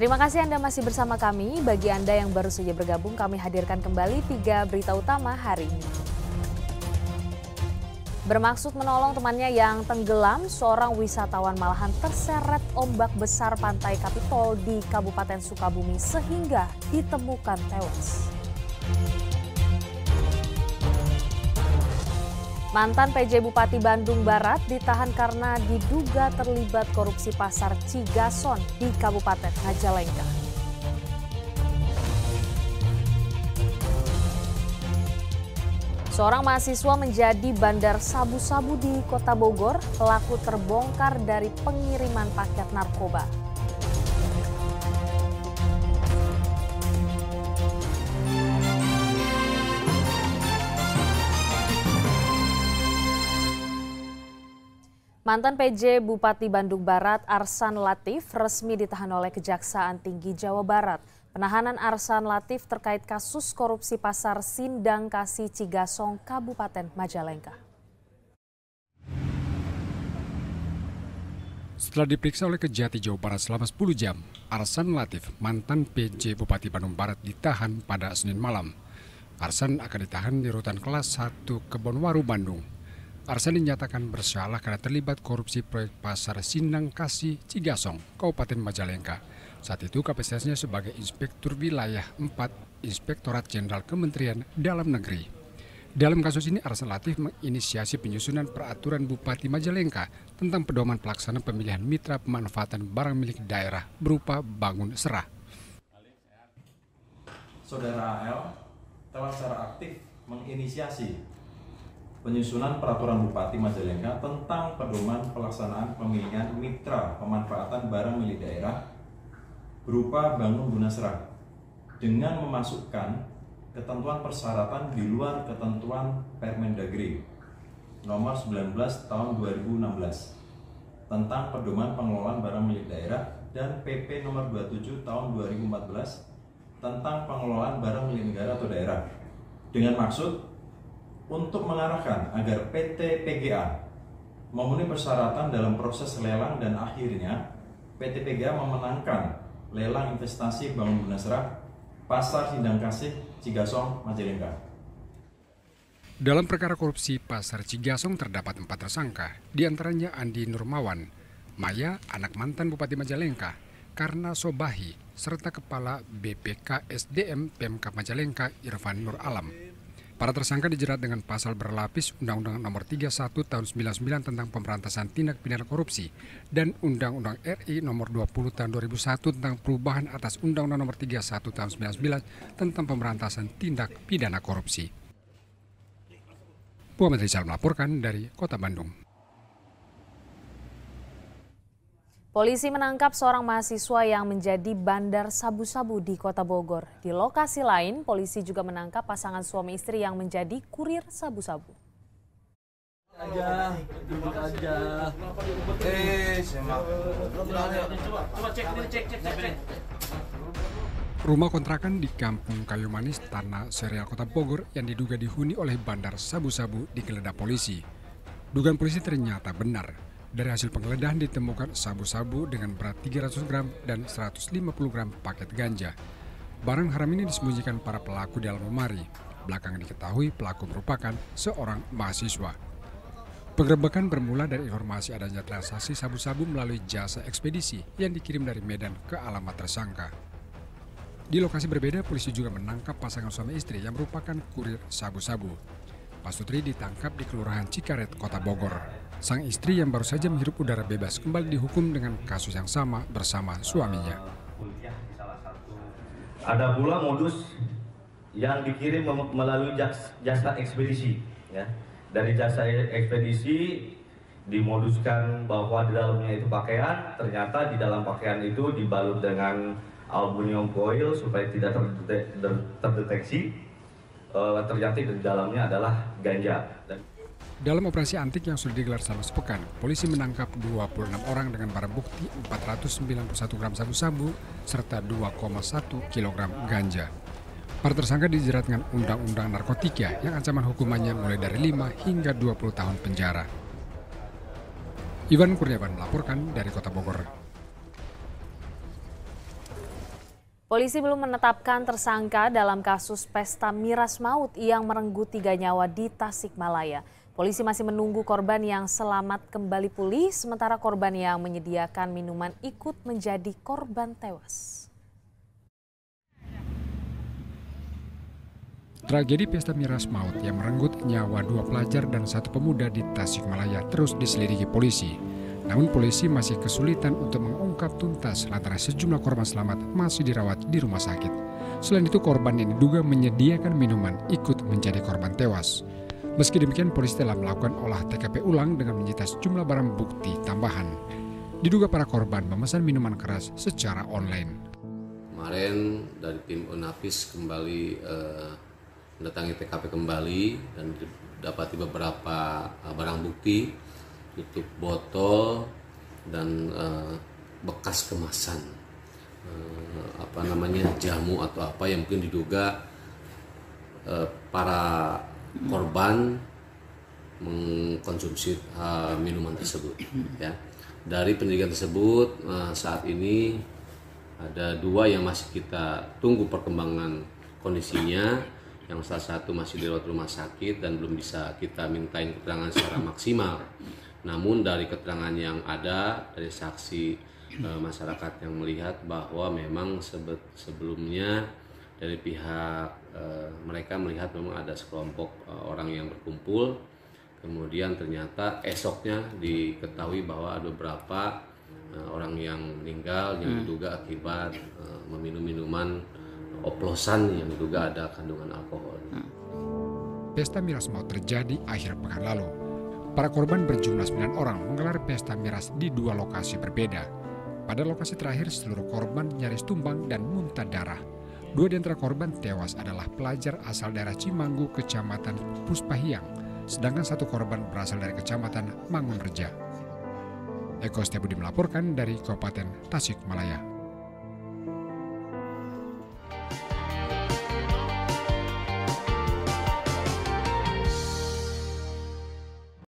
Terima kasih Anda masih bersama kami. Bagi Anda yang baru saja bergabung, kami hadirkan kembali tiga berita utama hari ini. Bermaksud menolong temannya yang tenggelam, seorang wisatawan malahan terseret ombak besar pantai Kapitol di Kabupaten Sukabumi sehingga ditemukan tewas. Mantan PJ Bupati Bandung Barat ditahan karena diduga terlibat korupsi pasar Cigason di Kabupaten Majalengka. Seorang mahasiswa menjadi bandar sabu-sabu di Kota Bogor, pelaku terbongkar dari pengiriman paket narkoba. Mantan PJ Bupati Bandung Barat Arsan Latif resmi ditahan oleh Kejaksaan Tinggi Jawa Barat. Penahanan Arsan Latif terkait kasus korupsi pasar Sindang Kasih Cigasong, Kabupaten Majalengka. Setelah diperiksa oleh Kejati Jawa Barat selama 10 jam, Arsan Latif, mantan PJ Bupati Bandung Barat ditahan pada Senin malam. Arsan akan ditahan di rutan kelas 1 Kebonwaru, Bandung. Arsan dinyatakan bersalah karena terlibat korupsi proyek pasar Sindang Kasih Cigasong, Kabupaten Majalengka. Saat itu kapasitasnya sebagai Inspektur Wilayah 4 Inspektorat Jenderal Kementerian Dalam Negeri. Dalam kasus ini Arsan Latif menginisiasi penyusunan peraturan Bupati Majalengka tentang pedoman pelaksanaan pemilihan mitra pemanfaatan barang milik daerah berupa bangun serah. Saudara L telah secara aktif menginisiasi penyusunan peraturan Bupati Majalengka tentang pedoman pelaksanaan pemilihan mitra pemanfaatan barang milik daerah berupa bangun guna serah dengan memasukkan ketentuan persyaratan di luar ketentuan Permendagri nomor 19 tahun 2016 tentang pedoman pengelolaan barang milik daerah dan PP nomor 27 tahun 2014 tentang pengelolaan barang milik negara atau daerah. Dengan maksud untuk mengarahkan agar PT PGA memenuhi persyaratan dalam proses lelang dan akhirnya PT PGA memenangkan lelang investasi bangun Bunasrah Pasar Sindang Kasih Cigasong Majalengka. Dalam perkara korupsi Pasar Cigasong terdapat empat tersangka, di antaranya Andi Nurmawan, Maya, anak mantan Bupati Majalengka, Karna Sobahi, serta Kepala BPK SDM PMK Majalengka Irfan Nur Alam. Para tersangka dijerat dengan pasal berlapis Undang-Undang Nomor 31 Tahun 99 tentang Pemberantasan Tindak Pidana Korupsi dan Undang-Undang RI Nomor 20 Tahun 2001 tentang perubahan atas Undang-Undang Nomor 31 Tahun 99 tentang Pemberantasan Tindak Pidana Korupsi. Muhammad Rizal melaporkan dari Kota Bandung. Polisi menangkap seorang mahasiswa yang menjadi bandar sabu-sabu di Kota Bogor. Di lokasi lain, polisi juga menangkap pasangan suami istri yang menjadi kurir sabu-sabu. Rumah kontrakan di Kampung Kayu Manis, Tanah Serial Kota Bogor yang diduga dihuni oleh bandar sabu-sabu digeledah polisi. Dugaan polisi ternyata benar. Dari hasil penggeledahan ditemukan sabu-sabu dengan berat 300 gram dan 150 gram paket ganja. Barang haram ini disembunyikan para pelaku di dalam lemari. Belakangan diketahui pelaku merupakan seorang mahasiswa. Penggerebekan bermula dari informasi adanya transaksi sabu-sabu melalui jasa ekspedisi yang dikirim dari Medan ke alamat tersangka. Di lokasi berbeda, polisi juga menangkap pasangan suami istri yang merupakan kurir sabu-sabu. Pasutri ditangkap di Kelurahan Cikaret, Kota Bogor. Sang istri yang baru saja menghirup udara bebas kembali dihukum dengan kasus yang sama bersama suaminya. Ada pula modus yang dikirim melalui jasa ekspedisi. Ya. Dari jasa ekspedisi dimoduskan bahwa di dalamnya itu pakaian, ternyata di dalam pakaian itu dibalut dengan aluminium foil supaya tidak terdeteksi. Uh, ternyata di dalamnya adalah ganja. Dan dalam operasi antik yang sudah digelar selama sepekan, polisi menangkap 26 orang dengan barang bukti 491 gram sabu-sabu serta 2,1 kg ganja. Para tersangka dijerat dengan Undang-Undang Narkotika yang ancaman hukumannya mulai dari 5 hingga 20 tahun penjara. Iwan Kurniawan melaporkan dari Kota Bogor. Polisi belum menetapkan tersangka dalam kasus pesta miras maut yang merenggut tiga nyawa di Tasikmalaya. Polisi masih menunggu korban yang selamat kembali pulih, sementara korban yang menyediakan minuman ikut menjadi korban tewas. Tragedi pesta miras maut yang merenggut nyawa dua pelajar dan satu pemuda di Tasikmalaya terus diselidiki polisi. Namun polisi masih kesulitan untuk mengungkap tuntas lantaran sejumlah korban selamat masih dirawat di rumah sakit. Selain itu korban yang diduga menyediakan minuman ikut menjadi korban tewas. Meski demikian polisi telah melakukan olah TKP ulang dengan menyita sejumlah barang bukti tambahan. Diduga para korban memesan minuman keras secara online. Kemarin dari tim Unapis kembali eh, mendatangi TKP kembali dan didapati beberapa eh, barang bukti tutup botol dan uh, bekas kemasan uh, apa namanya jamu atau apa yang mungkin diduga uh, para korban mengkonsumsi uh, minuman tersebut ya. Dari pendidikan tersebut uh, saat ini ada dua yang masih kita tunggu perkembangan kondisinya. Yang salah satu masih dirawat rumah sakit dan belum bisa kita mintain keterangan secara maksimal. Namun dari keterangan yang ada dari saksi e, masyarakat yang melihat bahwa memang sebelumnya dari pihak e, mereka melihat memang ada sekelompok e, orang yang berkumpul kemudian ternyata esoknya diketahui bahwa ada beberapa e, orang yang meninggal yang hmm. diduga akibat e, meminum minuman oplosan yang diduga ada kandungan alkohol. Pesta miras mau terjadi akhir pekan lalu. Para korban berjumlah 9 orang menggelar pesta miras di dua lokasi berbeda. Pada lokasi terakhir, seluruh korban nyaris tumbang dan muntah darah. Dua di antara korban tewas adalah pelajar asal daerah Cimanggu, Kecamatan Puspahiang, sedangkan satu korban berasal dari Kecamatan Mangunreja. Eko Setiabudi melaporkan dari Kabupaten Tasikmalaya.